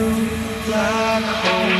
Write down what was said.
blue black hole.